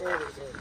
services.